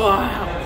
哇